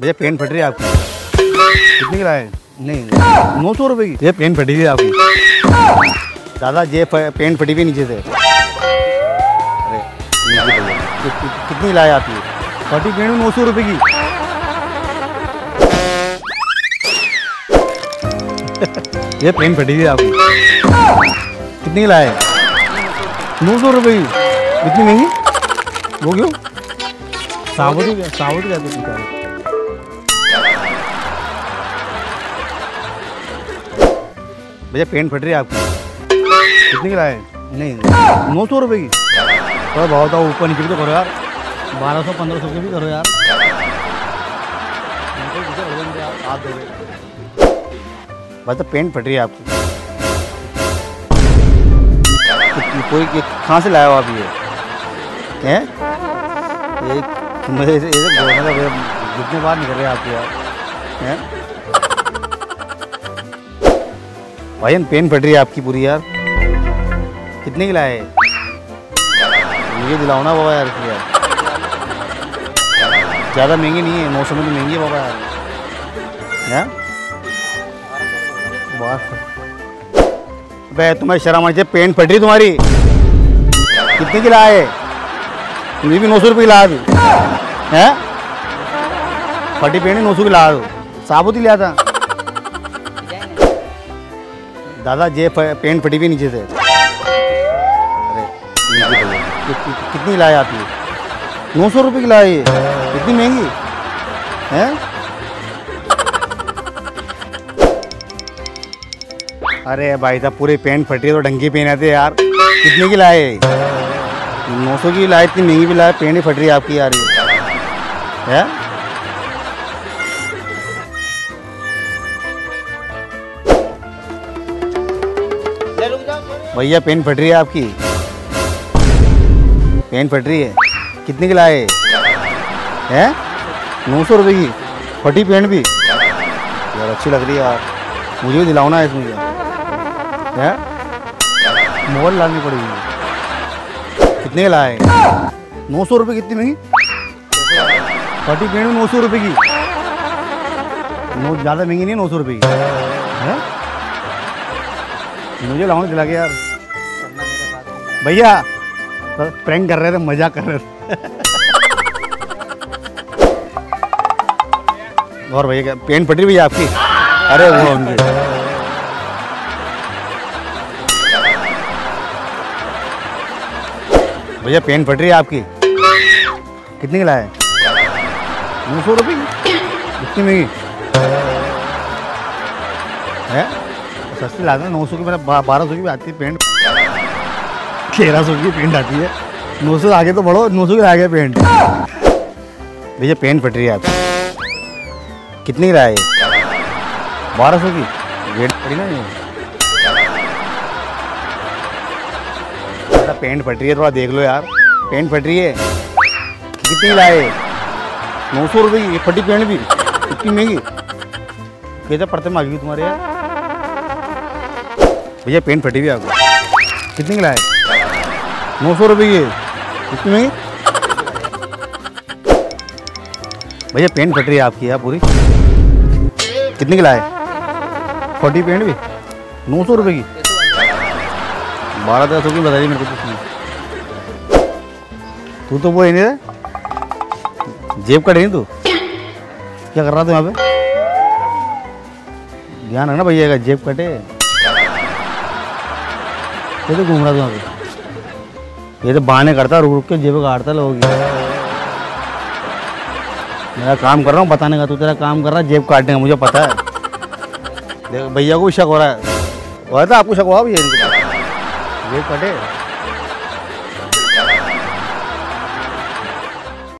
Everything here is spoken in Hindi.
भैया पेन फट रही है आपकी। कितने की लाए? नहीं नौ सौ रुपये की। ये पेन फटी हुई है आपकी। दादा ये पेन फटी हुई नीचे से। अरे भैया कितनी लाए आप ये? फटी पेन नौ सौ रुपये की। ये पेन फटी हुई है आपकी। कितनी की लाए? नौ सौ रुपये की। इतनी महँगी? वो क्यों? साबुत साबुत ही। भैया पेंट फट रही है आपकी। कितने की लाए? नहीं, नौ सौ रुपये की। थोड़ा बहुत ऊपर भी तो करो यार। बारह सौ, पंद्रह सौ भी करो यार। आप दे बस तो पेंट फट रही है आपकी। कोई कहाँ से लाया हो आप ये? हैं? एक बोलने का भैया जितने बार निकल रहे हैं आपके यार। हैं? भाई पेन फट रही है आपकी पूरी यार। कितने की लाए? मुझे दिलाओ ना बाबा यार यार। ज़्यादा महँगी नहीं है, मौसम में तो महँगी है बाबा यार। अबे तुम्हें शर्म आनी पेन फट रही तुम्हारी। कितने की लाए? मुझे भी नौ सौ रुपये ला दी। हैं? फटी पेन नौ सौ की ला दो। साबुत ही लिया था। दादा ये पेंट फटी हुई नीचे से। अरे, कितनी लाए आप ये? नौ सौ रुपये की लाए इतनी महँगी? हैं? अरे भाई साहब, पूरी पेन फटी है तो ढंग पेन आते यार। कितने की लाए नौ सौ की लाए इतनी महँगी भी लाए पेन ही फट रही है आपकी यार ये। है? भैया, पेन फट रही है आपकी? पेन फट रही है। कितने की लाए? हैं? नौ सौ रुपये की। फटी पेन भी। यार, अच्छी लग रही है यार। मुझे भी दिलाओ ना इसमें हैं? मोबाइल लानी पड़ेगी कितने की लाए? नौ सौ रुपये कितनी महँगी फटी पेन नौ सौ रुपये की। नौ, ज़्यादा महँगी नहीं है, नौ सौ रुपये की। हैं? मुझे लाओ दिला के यार। भैया प्रैंक कर रहे थे, मज़ाक कर रहे थे। और भैया क्या पेन फटी भैया आपकी? अरे वो उनकी। भैया पेन फट रही है आपकी? कितनी की लाए? नौ सौ रुपये? की इतनी महँगी? है? सस्ती हैं, नौ सौ की मेरा बारह सौ की भी आती है पेंट तेरह सौ की पेंट आती है। नौ सौ आगे तो बढ़ो, नौ सौ की आगे पेंट भैया पेंट फट रही है आपकी। कितनी की लाए बारह सौ की? ना पेंट फट रही है, थोड़ा देख लो यार। पेंट फट रही है। कितनी लाए नौ सौ रुपये की फटी पेंट भी। इतनी महँगी। कैसे पड़ते मांगी तुम्हारे यार भैया पेंट फटी हुई आपको। कितने की लाए? नौ सौ रुपये की। कितनी भैया पेंट फट रही है आपकी यार पूरी। कितने की लाए? फोर्टी पेंट भी? नौ सौ रुपये की। बारह तेरह सौ की बता दी मेरे को तो तू तो वो है नहीं जेब का नहीं तू? क्या कर रहा था यहाँ पे? ध्यान रखना भैया जेब कटे। ये तो घूम रहा था ये तो बहाने करता रुक रुक के जेब काटता लोग मेरा काम कर रहा हूँ, बताने का, तू तेरा काम कर रहा है, जेब काटने का, मुझे पता है। देख, भैया को भी शक हो रहा है। वह तो आपको शक हुआ भैया जेब कटे?